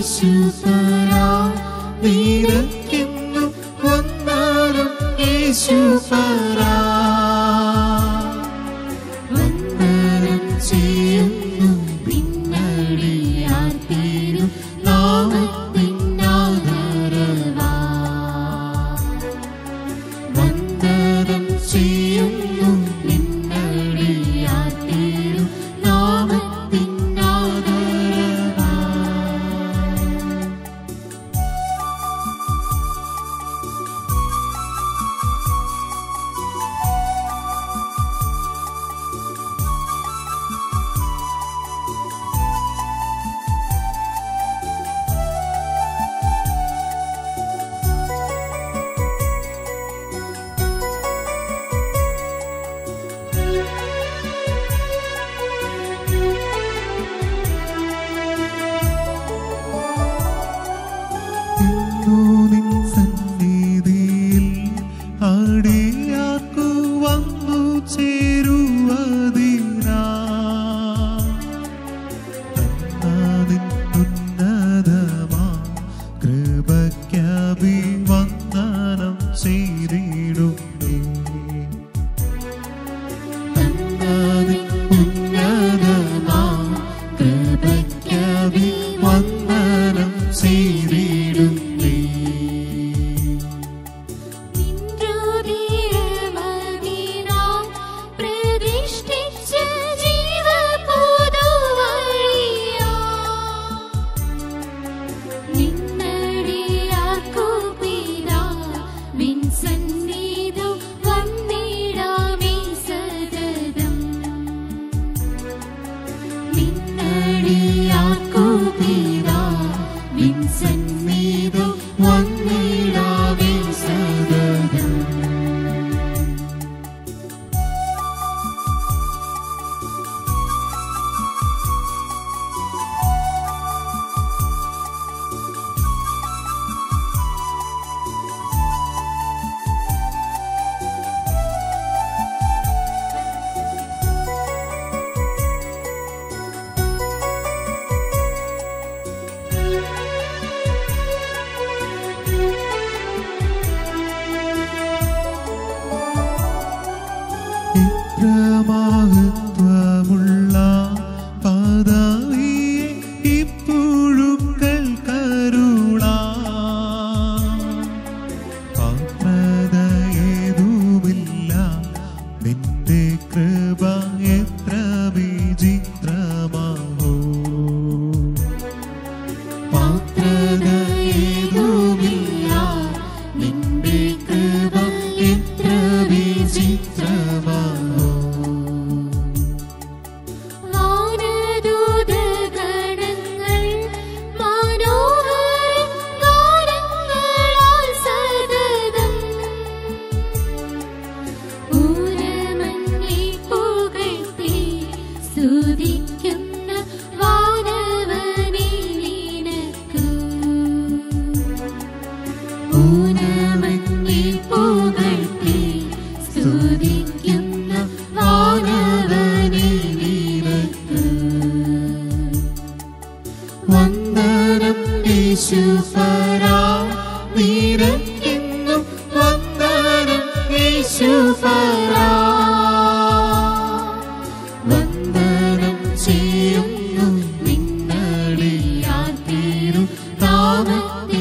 Yesu Thayar, Thee Thee Mm-hmm. 你的完美。ഇത്രമാകുന്നു സ്തുതിക്കുന്ന വാനവനെ നിനക്ക്. ഊനമന്നി പോകട്ടെ സ്തുതിക്കുന്ന വാനവനെ നിനക്ക്. വന്ദനം യേശുഫരാ നിരക്കുന്നു വന്ദനം യേശുഫരാ moment.